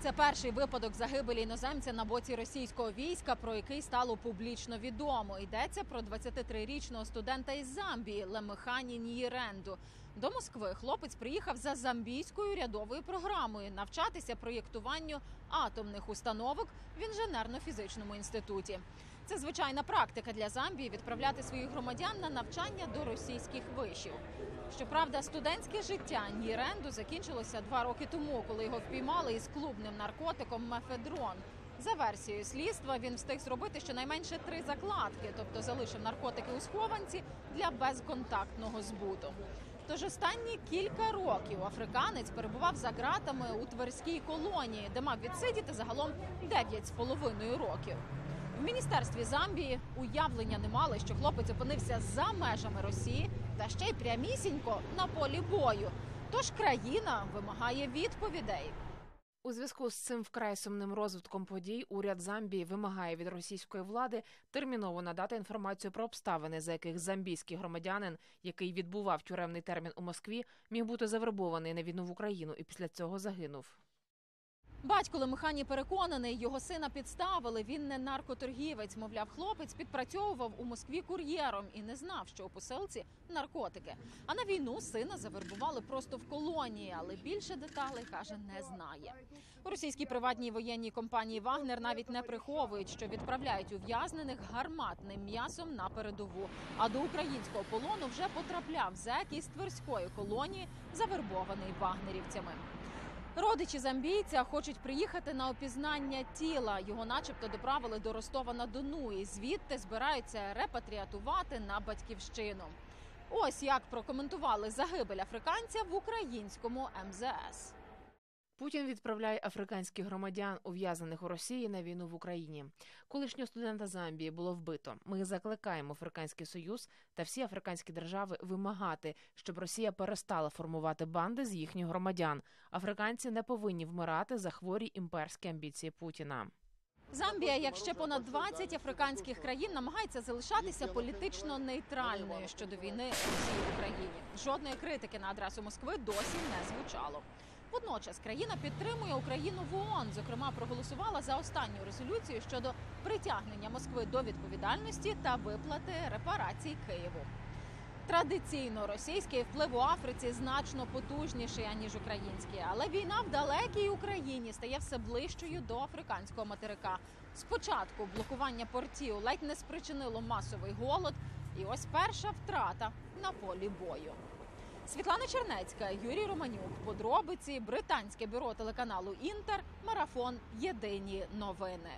Це перший випадок загибелі іноземця на боці російського війська, про який стало публічно відомо. Йдеться про 23-річного студента із Замбії Лемехані Нієренду. До Москви хлопець приїхав за замбійською рядовою програмою навчатися проєктуванню атомних установок в інженерно-фізичному інституті. Це звичайна практика для Замбії відправляти своїх громадян на навчання до російських вишів. Щоправда, студентське життя Ніренду закінчилося два роки тому, коли його впіймали із клубним наркотиком мефедрон. За версією слідства він встиг зробити щонайменше три закладки, тобто залишив наркотики у схованці для безконтактного збуту. Тож останні кілька років африканець перебував за ґратами у Тверській колонії, де мав відсидіти загалом 9,5 років. В міністерстві Замбії уявлення не мали, що хлопець опинився за межами Росії та ще й прямісінько на полі бою. Тож країна вимагає відповідей. У зв'язку з цим вкрай сумним розвитком подій уряд Замбії вимагає від російської влади терміново надати інформацію про обставини, за яких замбійський громадянин, який відбував тюремний термін у Москві, міг бути завербований на війну в Україну і після цього загинув. Батько Лемехані переконаний, його сина підставили. Він не наркоторгівець. Мовляв, хлопець підпрацьовував у Москві кур'єром і не знав, що у посилці наркотики. А на війну сина завербували просто в колонії, але більше деталей каже, не знає. У російській приватній воєнній компанії Вагнер навіть не приховують, що відправляють ув'язнених гарматним м'ясом на передову. А до українського полону вже потрапляв зек із Тверської колонії, завербований вагнерівцями. Родичі замбійця хочуть приїхати на опізнання тіла. Його, начебто, доправили до Ростова на Дону і звідти збираються репатріатувати на батьківщину. Ось як прокоментували загибель африканця в українському МЗС. Путін відправляє африканських громадян, ув'язнених у Росії на війну в Україні. Колишнього студента Замбії було вбито. Ми закликаємо Африканський Союз та всі африканські держави вимагати, щоб Росія перестала формувати банди з їхніх громадян. Африканці не повинні вмирати за хворі імперські амбіції Путіна. Замбія, як ще понад 20 африканських країн, намагається залишатися політично нейтральною щодо війни Росії в Україні. Жодної критики на адресу Москви досі не звучало. Водночас країна підтримує Україну в ООН, Зокрема, проголосувала за останню резолюцію щодо притягнення Москви до відповідальності та виплати репарацій Києву. Традиційно російський вплив у Африці значно потужніший аніж український, але війна в далекій Україні стає все ближчою до африканського материка. Спочатку блокування портів ледь не спричинило масовий голод, і ось перша втрата на полі бою. Світлана Чернецька, Юрій Романюк. Подробиці британське бюро телеканалу Інтер. Марафон. Єдині новини.